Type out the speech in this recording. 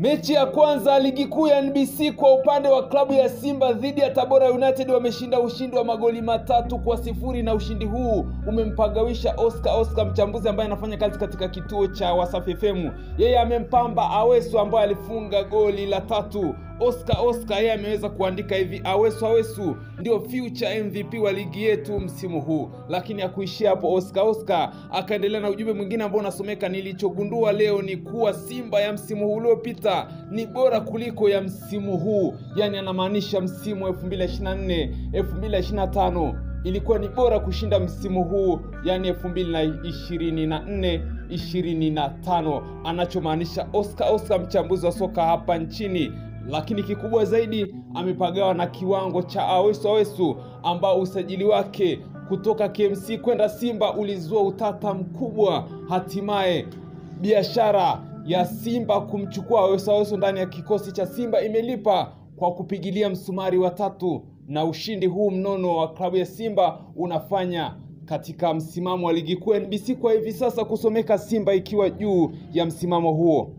Mechi ya kwanza ligi kuu ya NBC kwa upande wa klabu ya Simba dhidi ya Tabora United wameshinda ushindi wa magoli matatu kwa sifuri na ushindi huu umempagawisha Oscar Oscar, mchambuzi ambaye anafanya kazi katika kituo cha Wasafi FM. Yeye amempamba Awesu ambaye alifunga goli la tatu. Oscar Oscar yeye ameweza kuandika hivi, Awesu Awesu ndio future MVP wa ligi yetu msimu huu. Lakini akuishia hapo, Oscar Oscar akaendelea na ujumbe mwingine ambao unasomeka, nilichogundua leo ni kuwa Simba ya msimu huu uliopita ni bora kuliko ya msimu huu, yani anamaanisha msimu 2024 2025 ilikuwa ni bora kushinda msimu huu yani 2024 25 anachomaanisha Oscar Oscar mchambuzi wa soka hapa nchini lakini kikubwa zaidi amepagawa na kiwango cha Awesu Awesu ambao usajili wake kutoka KMC kwenda Simba ulizua utata mkubwa hatimaye biashara ya Simba kumchukua Awesu Awesu ndani ya kikosi cha Simba imelipa kwa kupigilia msumari wa tatu na ushindi huu mnono wa klabu ya Simba unafanya katika msimamo wa ligi kuu NBC kwa hivi sasa kusomeka Simba ikiwa juu ya msimamo huo.